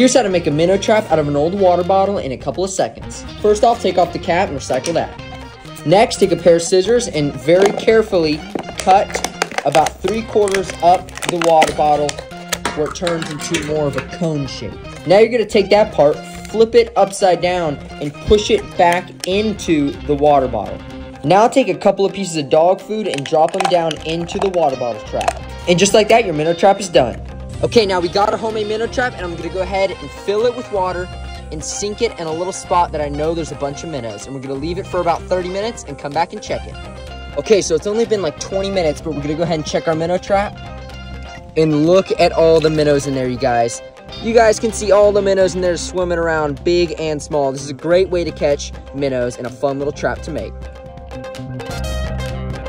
Here's how to make a minnow trap out of an old water bottle in a couple of seconds. First off, take off the cap and recycle that. Next, take a pair of scissors and very carefully cut about three quarters up the water bottle where it turns into more of a cone shape. Now you're gonna take that part, flip it upside down, and push it back into the water bottle. Now take a couple of pieces of dog food and drop them down into the water bottle trap. And just like that, your minnow trap is done. Okay, now we got our homemade minnow trap, and I'm gonna go ahead and fill it with water and sink it in a little spot that I know there's a bunch of minnows. And we're gonna leave it for about 30 minutes and come back and check it. Okay, so it's only been like 20 minutes, but we're gonna go ahead and check our minnow trap. And look at all the minnows in there, you guys. You guys can see all the minnows in there swimming around, big and small. This is a great way to catch minnows and a fun little trap to make.